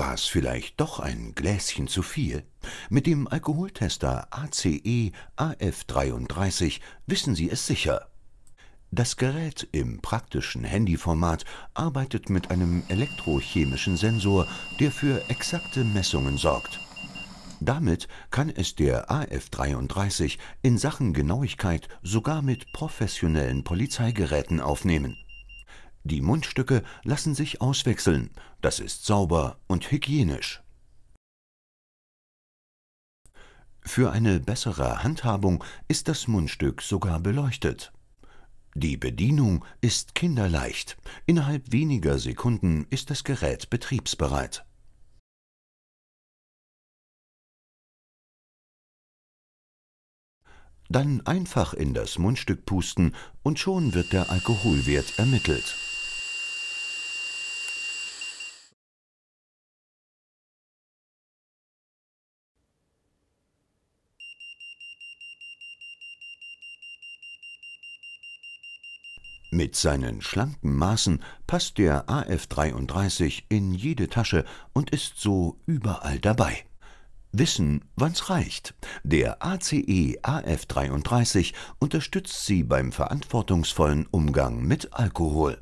War es vielleicht doch ein Gläschen zu viel? Mit dem Alkoholtester ACE AF33 wissen Sie es sicher. Das Gerät im praktischen Handyformat arbeitet mit einem elektrochemischen Sensor, der für exakte Messungen sorgt. Damit kann es der AF33 in Sachen Genauigkeit sogar mit professionellen Polizeigeräten aufnehmen. Die Mundstücke lassen sich auswechseln, das ist sauber und hygienisch. Für eine bessere Handhabung ist das Mundstück sogar beleuchtet. Die Bedienung ist kinderleicht. Innerhalb weniger Sekunden ist das Gerät betriebsbereit. Dann einfach in das Mundstück pusten und schon wird der Alkoholwert ermittelt. Mit seinen schlanken Maßen passt der AF33 in jede Tasche und ist so überall dabei. Wissen, wann's reicht. Der ACE AF33 unterstützt Sie beim verantwortungsvollen Umgang mit Alkohol.